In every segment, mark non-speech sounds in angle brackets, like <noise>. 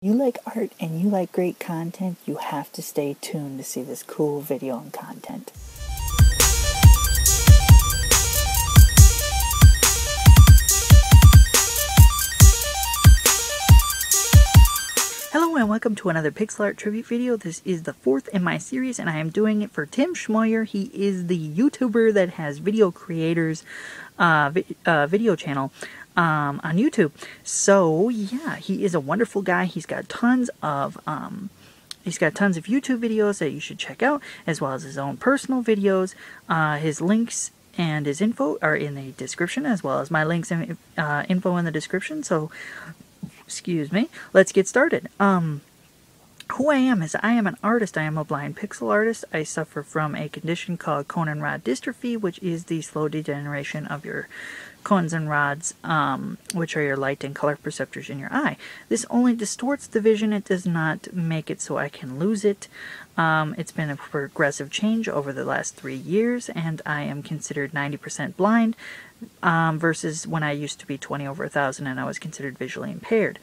you like art and you like great content, you have to stay tuned to see this cool video and content. Hello and welcome to another pixel art tribute video. This is the fourth in my series and I am doing it for Tim Schmoyer. He is the YouTuber that has video creators uh, vi uh, video channel um, on YouTube. So yeah, he is a wonderful guy. He's got tons of um, he's got tons of YouTube videos that you should check out, as well as his own personal videos. Uh, his links and his info are in the description, as well as my links and uh, info in the description. So excuse me. Let's get started. Um, who I am is I am an artist. I am a blind pixel artist. I suffer from a condition called cone and rod dystrophy, which is the slow degeneration of your cones and rods, um, which are your light and color perceptors in your eye. This only distorts the vision. It does not make it so I can lose it. Um, it's been a progressive change over the last three years, and I am considered 90% blind um, versus when I used to be 20 over 1,000 and I was considered visually impaired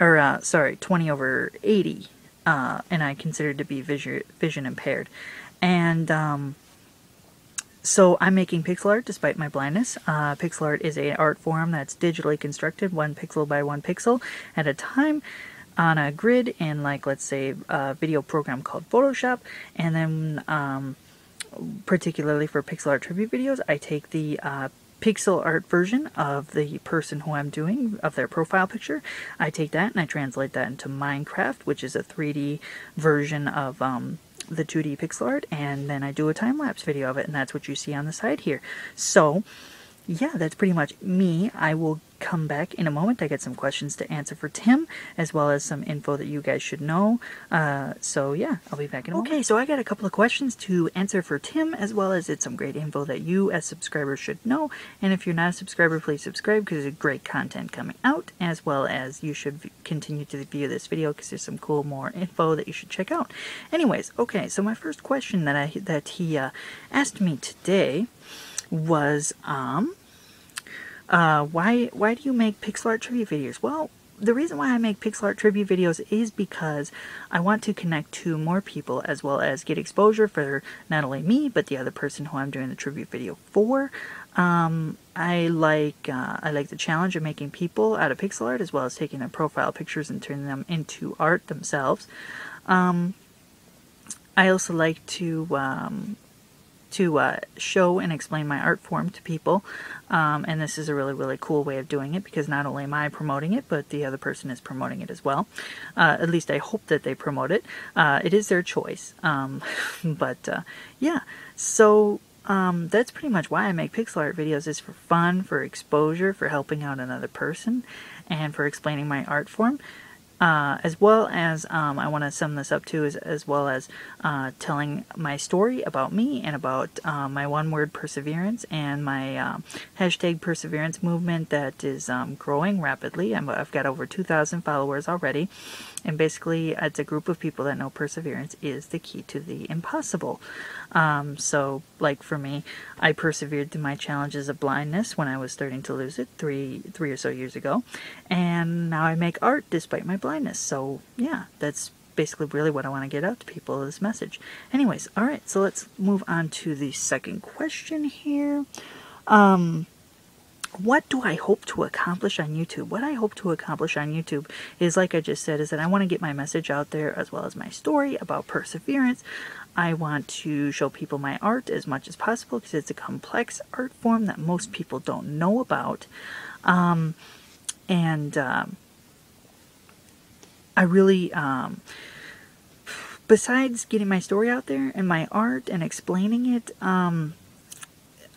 or uh, sorry, 20 over 80, uh, and I considered to be vision, vision impaired. And um, so I'm making pixel art despite my blindness. Uh, pixel art is a art form that's digitally constructed, one pixel by one pixel at a time on a grid in like let's say a video program called Photoshop and then um, particularly for pixel art tribute videos I take the uh, pixel art version of the person who I'm doing, of their profile picture. I take that and I translate that into Minecraft, which is a 3D version of um, the 2D pixel art, and then I do a time-lapse video of it, and that's what you see on the side here. So, yeah, that's pretty much me. I will come back in a moment. I got some questions to answer for Tim, as well as some info that you guys should know. Uh, so yeah, I'll be back in a moment. Okay, so I got a couple of questions to answer for Tim, as well as it's some great info that you as subscribers should know. And if you're not a subscriber, please subscribe because there's great content coming out, as well as you should continue to view this video because there's some cool more info that you should check out. Anyways, okay, so my first question that I that he uh, asked me today was um uh, why why do you make pixel art tribute videos? Well, the reason why I make pixel art tribute videos is because I want to connect to more people as well as get exposure for not only me but the other person who I'm doing the tribute video for. Um, I like uh, I like the challenge of making people out of pixel art as well as taking their profile pictures and turning them into art themselves. Um, I also like to um, to uh, show and explain my art form to people. Um, and this is a really, really cool way of doing it because not only am I promoting it, but the other person is promoting it as well. Uh, at least I hope that they promote it. Uh, it is their choice. Um, <laughs> but uh, yeah, so um, that's pretty much why I make pixel art videos is for fun, for exposure, for helping out another person, and for explaining my art form. Uh, as well as um, I want to sum this up too, as, as well as uh, telling my story about me and about uh, my one word perseverance and my uh, hashtag perseverance movement that is um, growing rapidly. i have got over 2,000 followers already, and basically it's a group of people that know perseverance is the key to the impossible. Um, so, like for me, I persevered through my challenges of blindness when I was starting to lose it three three or so years ago, and now I make art despite my blindness. So, yeah, that's basically really what I want to get out to people this message. Anyways, all right, so let's move on to the second question here. Um, what do I hope to accomplish on YouTube? What I hope to accomplish on YouTube is, like I just said, is that I want to get my message out there as well as my story about perseverance. I want to show people my art as much as possible because it's a complex art form that most people don't know about. Um, and um, I really, um, besides getting my story out there and my art and explaining it, um,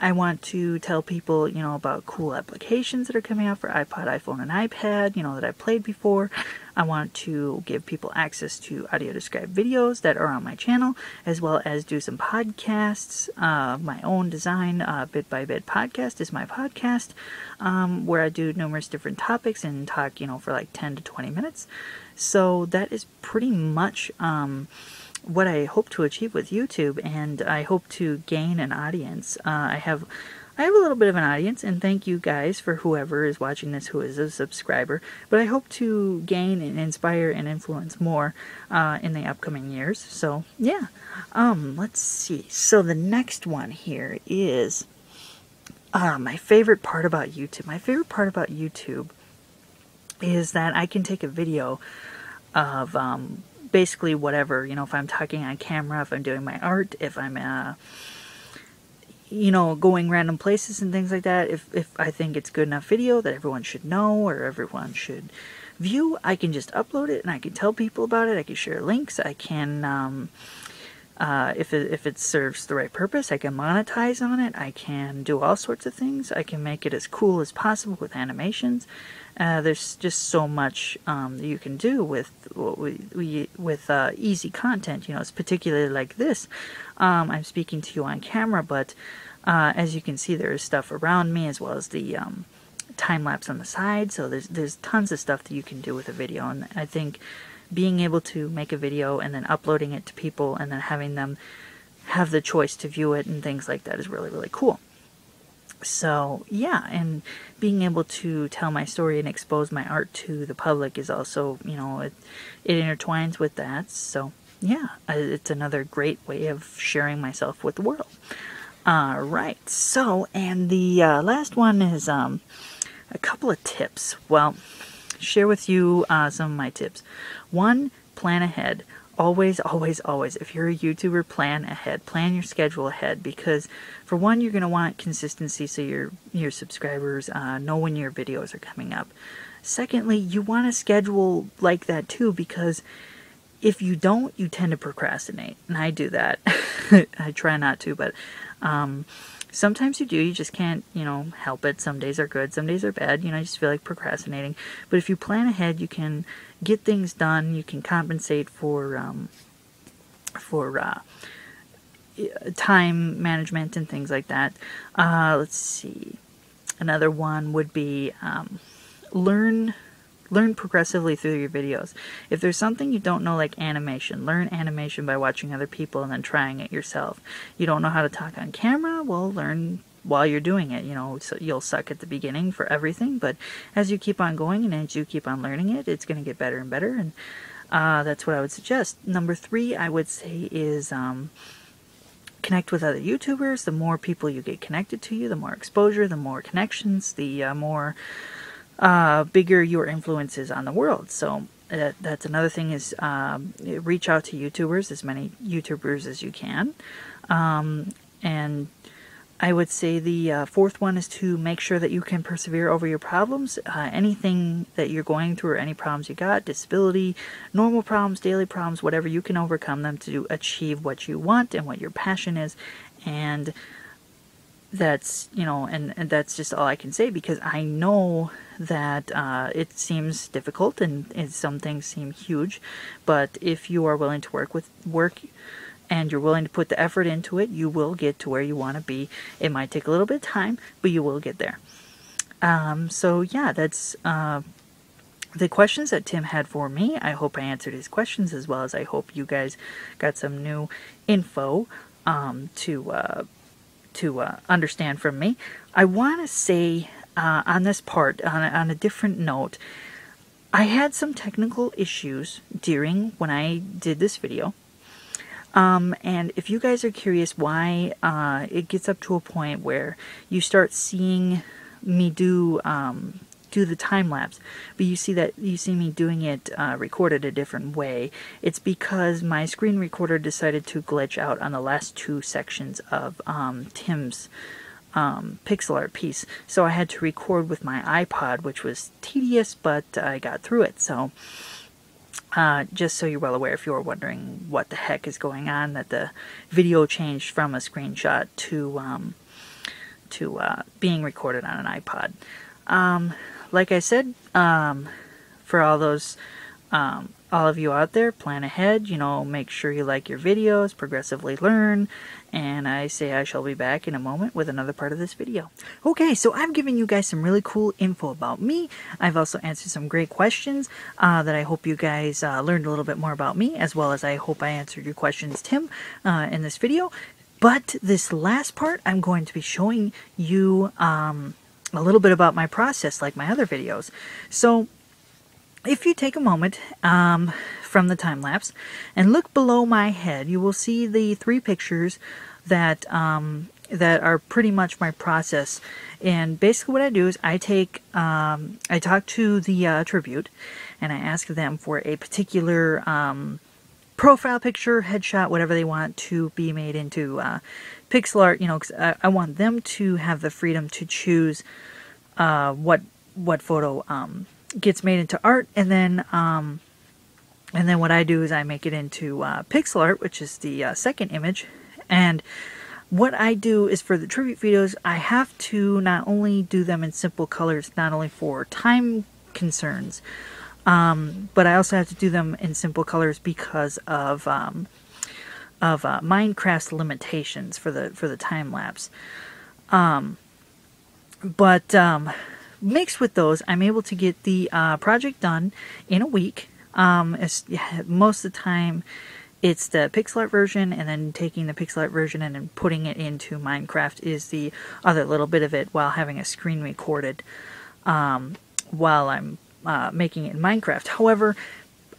I want to tell people, you know, about cool applications that are coming out for iPod, iPhone, and iPad, you know, that I've played before. I want to give people access to audio described videos that are on my channel, as well as do some podcasts. Uh, my own design, uh, Bit by Bit podcast is my podcast, um, where I do numerous different topics and talk, you know, for like 10 to 20 minutes. So that is pretty much. Um, what I hope to achieve with YouTube, and I hope to gain an audience. Uh, I have I have a little bit of an audience, and thank you guys for whoever is watching this who is a subscriber. But I hope to gain and inspire and influence more uh, in the upcoming years. So, yeah. Um, let's see. So, the next one here is uh, my favorite part about YouTube. My favorite part about YouTube is that I can take a video of um, basically whatever, you know, if I'm talking on camera, if I'm doing my art, if I'm, uh, you know, going random places and things like that, if, if I think it's good enough video that everyone should know or everyone should view, I can just upload it and I can tell people about it. I can share links. I can, um, uh, if, it, if it serves the right purpose, I can monetize on it. I can do all sorts of things. I can make it as cool as possible with animations. Uh, there's just so much um, you can do with with uh, easy content. You know, it's particularly like this. Um, I'm speaking to you on camera, but uh, as you can see, there is stuff around me as well as the um, time lapse on the side. So there's there's tons of stuff that you can do with a video, and I think being able to make a video and then uploading it to people and then having them have the choice to view it and things like that is really really cool. So, yeah, and being able to tell my story and expose my art to the public is also, you know, it, it intertwines with that. So, yeah, it's another great way of sharing myself with the world. All right, so, and the uh, last one is um, a couple of tips. Well, share with you uh, some of my tips. One, plan ahead always, always, always, if you're a YouTuber, plan ahead. Plan your schedule ahead because, for one, you're going to want consistency so your your subscribers uh, know when your videos are coming up. Secondly, you want to schedule like that too because if you don't, you tend to procrastinate, and I do that. <laughs> I try not to, but um, sometimes you do. You just can't, you know, help it. Some days are good, some days are bad. You know, I just feel like procrastinating. But if you plan ahead, you can get things done. You can compensate for um, for uh, time management and things like that. Uh, let's see. Another one would be um, learn learn progressively through your videos. If there's something you don't know like animation, learn animation by watching other people and then trying it yourself. You don't know how to talk on camera? Well, learn while you're doing it. You know, so you'll suck at the beginning for everything, but as you keep on going and as you keep on learning it, it's going to get better and better. And uh, that's what I would suggest. Number three, I would say, is um, connect with other YouTubers. The more people you get connected to you, the more exposure, the more connections, the uh, more uh, bigger your influence is on the world. So uh, that's another thing is um, reach out to YouTubers, as many YouTubers as you can, um, and I would say the uh, fourth one is to make sure that you can persevere over your problems. Uh, anything that you're going through or any problems you got, disability, normal problems, daily problems, whatever, you can overcome them to achieve what you want and what your passion is. And that's, you know, and, and that's just all I can say because I know that uh, it seems difficult and, and some things seem huge. But if you are willing to work with work and you're willing to put the effort into it, you will get to where you want to be. It might take a little bit of time, but you will get there. Um, so yeah, that's uh, the questions that Tim had for me. I hope I answered his questions as well as I hope you guys got some new info um, to uh, to uh, understand from me. I want to say uh, on this part, on a, on a different note, I had some technical issues during when I did this video. Um, and if you guys are curious why uh, it gets up to a point where you start seeing me do um, do the time lapse, but you see that you see me doing it uh, recorded a different way. It's because my screen recorder decided to glitch out on the last two sections of um, Tim's um, pixel art piece, so I had to record with my iPod, which was tedious, but I got through it. So uh, just so you're well aware, if you're wondering what the heck is going on, that the video changed from a screenshot to um, to uh, being recorded on an iPod. Um, like I said, um, for all those um, all of you out there, plan ahead. You know, make sure you like your videos, progressively learn, and I say I shall be back in a moment with another part of this video. Okay, so I've given you guys some really cool info about me. I've also answered some great questions uh, that I hope you guys uh, learned a little bit more about me, as well as I hope I answered your questions, Tim, uh, in this video But this last part, I'm going to be showing you um, a little bit about my process like my other videos. So if you take a moment um, from the time lapse and look below my head, you will see the three pictures that um, that are pretty much my process. And basically, what I do is I take um, I talk to the uh, tribute, and I ask them for a particular um, profile picture, headshot, whatever they want to be made into uh, pixel art. You know, cause I, I, want them to have the freedom to choose uh, what what photo um, gets made into art, and then um, and then what I do is I make it into uh, pixel art, which is the uh, second image, and what I do is for the tribute videos, I have to not only do them in simple colors, not only for time concerns, um, but I also have to do them in simple colors because of um, of uh, limitations for the for the time lapse. Um, but um, mixed with those, I'm able to get the uh, project done in a week. Um, most of the time, it's the pixel art version, and then taking the pixel art version and then putting it into Minecraft is the other little bit of it while having a screen recorded um, while I'm uh, making it in Minecraft. However,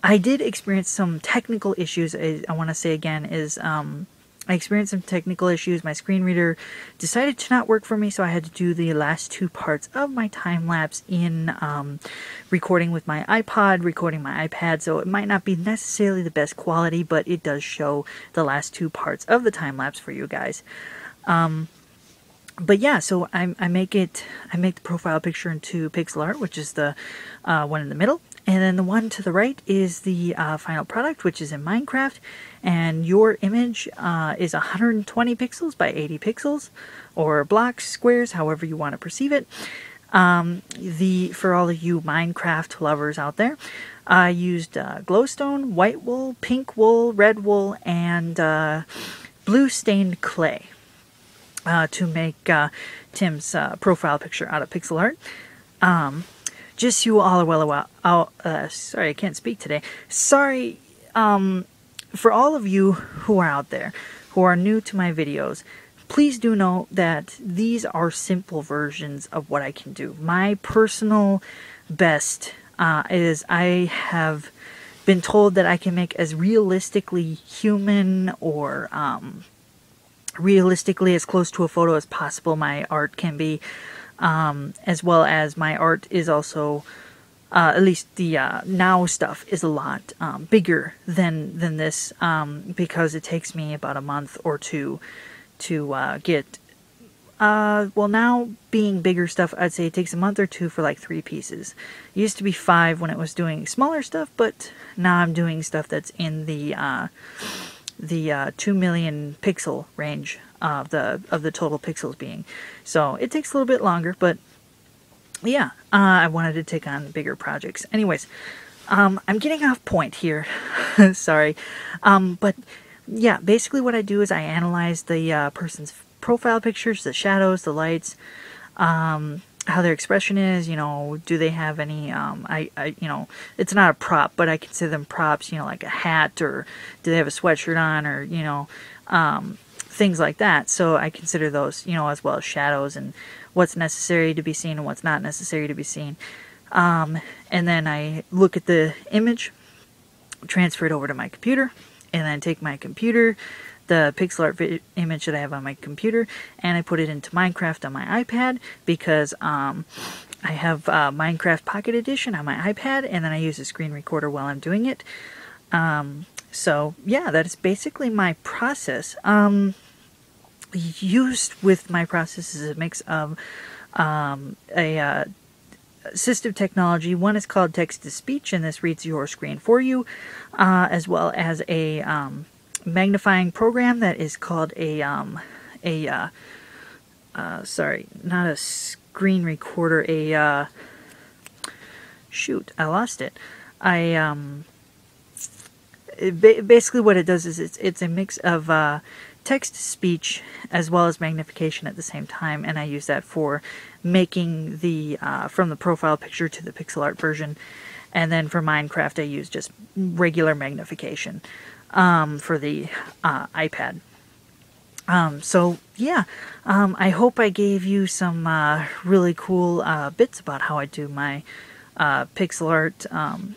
I did experience some technical issues. I, I want to say again is um, I experienced some technical issues. My screen reader decided to not work for me, so I had to do the last two parts of my time lapse in um, recording with my iPod, recording my iPad. So it might not be necessarily the best quality, but it does show the last two parts of the time lapse for you guys. Um, but yeah, so I, I make it, I make the profile picture into pixel art, which is the uh, one in the middle, and then the one to the right is the uh, final product, which is in Minecraft. And your image uh, is 120 pixels by 80 pixels, or blocks, squares, however you want to perceive it. Um, the For all of you Minecraft lovers out there, I used uh, glowstone, white wool, pink wool, red wool, and uh, blue stained clay uh, to make uh, Tim's profile picture out of pixel art. Um, just you all are well aware. Oh, uh, sorry, I can't speak today. Sorry, um, for all of you who are out there, who are new to my videos, please do know that these are simple versions of what I can do. My personal best uh, is I have been told that I can make as realistically human or um, realistically as close to a photo as possible my art can be um, as well as my art is also uh, at least the uh, now stuff is a lot um, bigger than than this um, because it takes me about a month or two to uh, get uh, well now being bigger stuff I'd say it takes a month or two for like three pieces. It used to be five when it was doing smaller stuff but now I'm doing stuff that's in the uh, the uh, 2 million pixel range of the of the total pixels being. So it takes a little bit longer, but yeah, uh, I wanted to take on bigger projects. Anyways, um, I'm getting off point here. <laughs> Sorry, um, but yeah, basically what I do is I analyze the uh, person's profile pictures, the shadows, the lights, um, how their expression is. You know, do they have any? Um, I, I, you know, it's not a prop, but I consider them props. You know, like a hat, or do they have a sweatshirt on, or you know, um, things like that. So I consider those, you know, as well as shadows and what's necessary to be seen and what's not necessary to be seen. Um, and then I look at the image, transfer it over to my computer, and then take my computer, the pixel art image that I have on my computer, and I put it into Minecraft on my iPad because um, I have uh, Minecraft Pocket Edition on my iPad, and then I use a screen recorder while I'm doing it. Um, so yeah, that is basically my process. Um, used with my process is a mix of um, a uh, assistive technology. One is called text to speech, and this reads your screen for you, uh, as well as a um, magnifying program that is called a um, a uh, uh, sorry, not a screen recorder. A uh, shoot, I lost it. I um, basically what it does is it's, it's a mix of uh, text speech as well as magnification at the same time and I use that for making the uh, from the profile picture to the pixel art version and then for Minecraft I use just regular magnification um, for the uh, iPad. Um, so yeah, um, I hope I gave you some uh, really cool uh, bits about how I do my uh, pixel art um,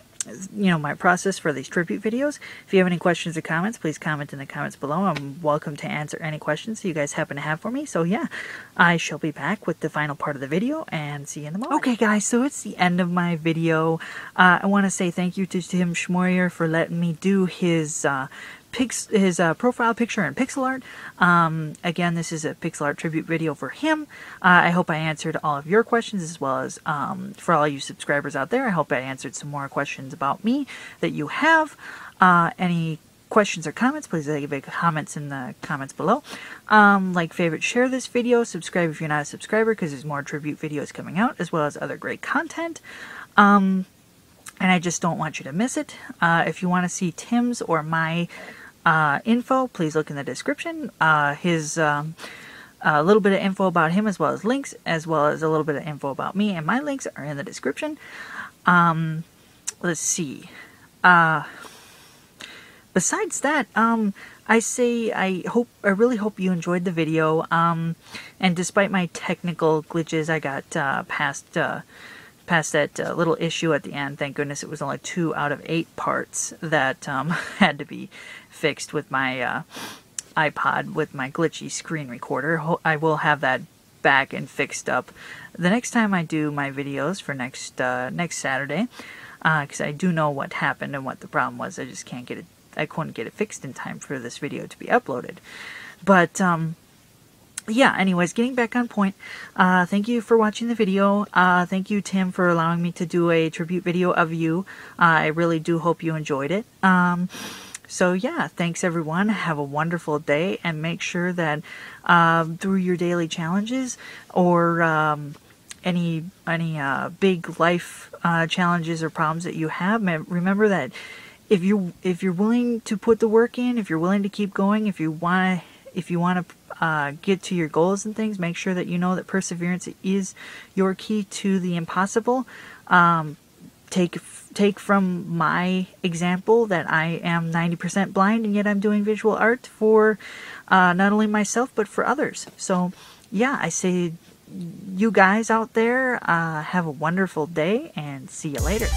you know, my process for these tribute videos. If you have any questions or comments, please comment in the comments below. I'm welcome to answer any questions you guys happen to have for me. So yeah, I shall be back with the final part of the video and see you in the morning. Okay guys, so it's the end of my video. Uh, I want to say thank you to Tim Schmoyer for letting me do his uh, pix his uh, profile picture in pixel art. Um, again, this is a pixel art tribute video for him. Uh, I hope I answered all of your questions as well as um, for all you subscribers out there. I hope I answered some more questions about me that you have. Uh, any questions or comments, please leave a comments in the comments below. Um, like, favorite, share this video. Subscribe if you're not a subscriber because there's more tribute videos coming out as well as other great content. Um, and I just don't want you to miss it. Uh, if you want to see Tim's or my uh, info, please look in the description. Uh, his um, a little bit of info about him as well as links, as well as a little bit of info about me, and my links are in the description. Um, let's see. Uh, besides that, um, I say I hope I really hope you enjoyed the video. Um, and despite my technical glitches, I got uh, past uh, past that uh, little issue at the end. Thank goodness it was only two out of eight parts that um, <laughs> had to be fixed with my uh, iPod with my glitchy screen recorder. I will have that back and fixed up the next time I do my videos for next uh, next Saturday, because uh, I do know what happened and what the problem was. I just can't get it. I couldn't get it fixed in time for this video to be uploaded. But um, yeah, anyways, getting back on point, uh, thank you for watching the video. Uh, thank you, Tim, for allowing me to do a tribute video of you. Uh, I really do hope you enjoyed it. Um, so yeah, thanks everyone. Have a wonderful day and make sure that um, through your daily challenges or um, any any uh, big life uh, challenges or problems that you have, remember that if you if you're willing to put the work in, if you're willing to keep going, if you want to if you want to uh, get to your goals and things, make sure that you know that perseverance is your key to the impossible. Um, take take from my example that I am 90% blind and yet I'm doing visual art for uh, not only myself but for others. So yeah, I say you guys out there uh, have a wonderful day and see you later.